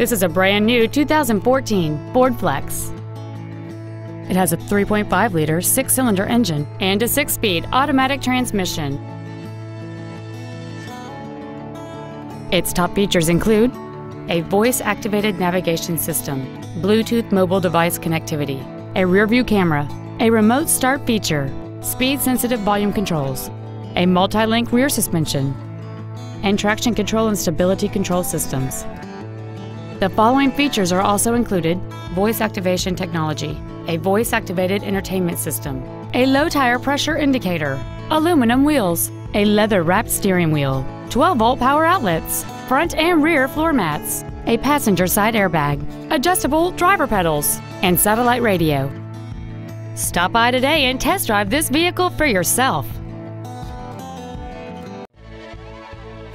This is a brand new 2014 Ford Flex. It has a 3.5 liter six cylinder engine and a six speed automatic transmission. Its top features include a voice activated navigation system, Bluetooth mobile device connectivity, a rear view camera, a remote start feature, speed sensitive volume controls, a multi link rear suspension, and traction control and stability control systems. The following features are also included voice activation technology, a voice activated entertainment system, a low tire pressure indicator, aluminum wheels, a leather wrapped steering wheel, 12 volt power outlets, front and rear floor mats, a passenger side airbag, adjustable driver pedals, and satellite radio. Stop by today and test drive this vehicle for yourself.